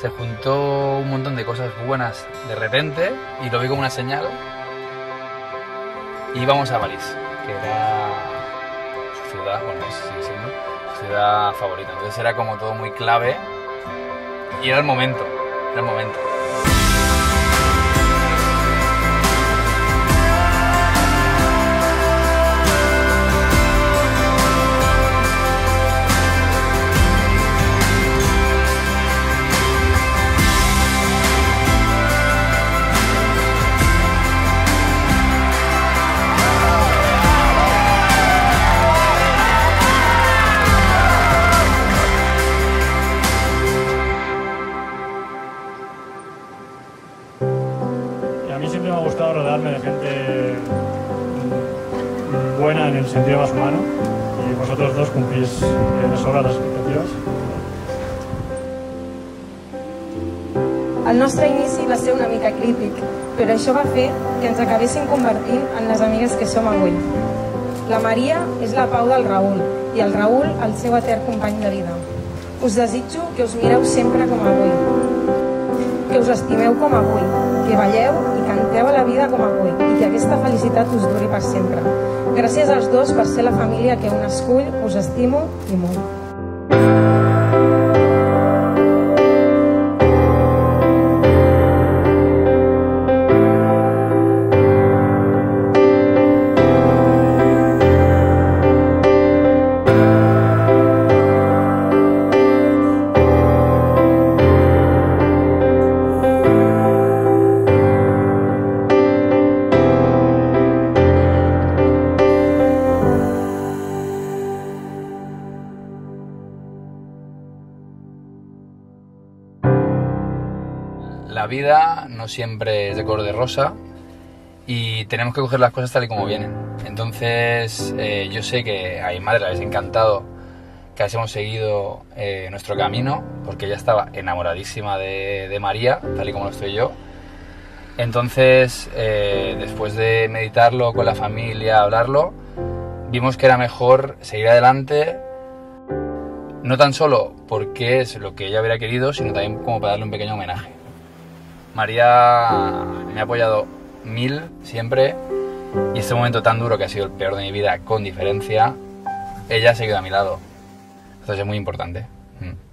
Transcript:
se juntó un montón de cosas buenas de repente y lo vi como una señal. Y íbamos a París, que era su ciudad, bueno, sigue siendo su ciudad favorita. Entonces era como todo muy clave y era el momento, era el momento. Gustado rodearme de gente buena en el sentido más humano y vosotros dos cumplís de sobra las expectativas. El nostre inici va ser una mica crític, però això va fer que ens acabéssim convertint en les amigues que som avui. La Maria és la Pau del Raül i el Raül el seu etern company de vida. Us desitjo que us mireu sempre com avui, que us estimeu com avui, que balleu i canteu a la vida com avui i que aquesta felicitat us duri per sempre. Gràcies als dos per ser la família que un escull, us estimo i molt. La vida no siempre es de color de rosa y tenemos que coger las cosas tal y como vienen. Entonces, eh, yo sé que a mi madre le habéis encantado que hayamos seguido eh, nuestro camino, porque ella estaba enamoradísima de, de María, tal y como lo estoy yo. Entonces, eh, después de meditarlo con la familia, hablarlo, vimos que era mejor seguir adelante, no tan solo porque es lo que ella hubiera querido, sino también como para darle un pequeño homenaje. María me ha apoyado mil siempre y este momento tan duro que ha sido el peor de mi vida con diferencia, ella ha seguido a mi lado. Entonces es muy importante. Mm.